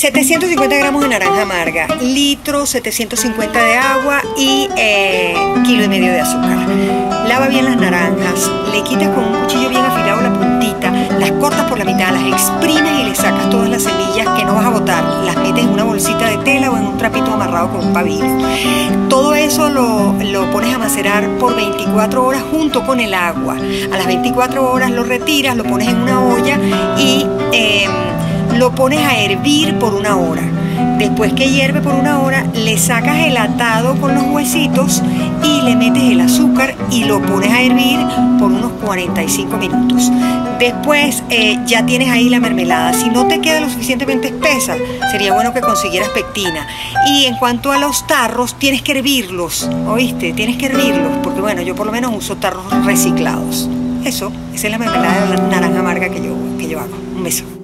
750 gramos de naranja amarga, litro 750 de agua y eh, kilo y medio de azúcar. Lava bien las naranjas, le quitas con un cuchillo bien afilado la puntita, las cortas por la mitad, las exprimes y le sacas todas las semillas que no vas a botar. Las metes en una bolsita de tela o en un trapito amarrado con un pabilo. Todo eso lo, lo pones a macerar por 24 horas junto con el agua. A las 24 horas lo retiras, lo pones en una olla y... Em, lo pones a hervir por una hora. Después que hierve por una hora, le sacas el atado con los huesitos y le metes el azúcar y lo pones a hervir por unos 45 minutos. Después eh, ya tienes ahí la mermelada. Si no te queda lo suficientemente espesa, sería bueno que consiguieras pectina. Y en cuanto a los tarros, tienes que hervirlos, ¿oíste? Tienes que hervirlos, porque bueno, yo por lo menos uso tarros reciclados. Eso, esa es la mermelada de la naranja amarga que yo, que yo hago. Un beso.